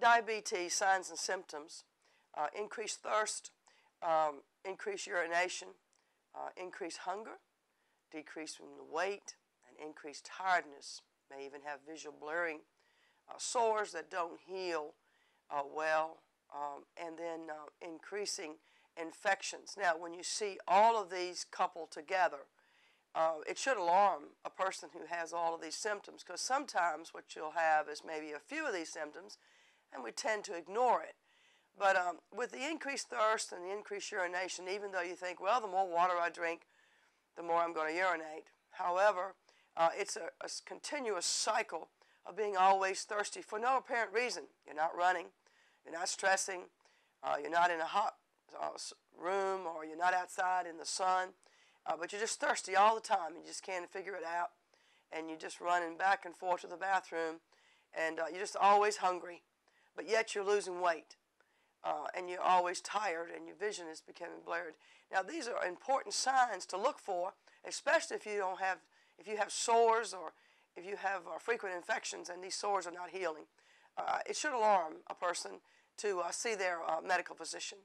diabetes signs and symptoms, uh, increased thirst, um, increased urination, uh, increased hunger, decrease in the weight, and increased tiredness. May even have visual blurring, uh, sores that don't heal uh, well, um, and then uh, increasing infections. Now, when you see all of these coupled together, uh, it should alarm a person who has all of these symptoms because sometimes what you'll have is maybe a few of these symptoms and we tend to ignore it. But um, with the increased thirst and the increased urination, even though you think, well, the more water I drink, the more I'm going to urinate. However, uh, it's a, a, continuous cycle of being always thirsty for no apparent reason. You're not running, you're not stressing, uh, you're not in a hot uh, room, or you're not outside in the sun, uh, but you're just thirsty all the time. You just can't figure it out, and you're just running back and forth to the bathroom, and uh, you're just always hungry, but yet you're losing weight. Uh, and you're always tired and your vision is becoming blurred. Now these are important signs to look for, especially if you don't have if you have sores or if you have uh, frequent infections and these sores are not healing. Uh, it should alarm a person to uh, see their uh, medical physician.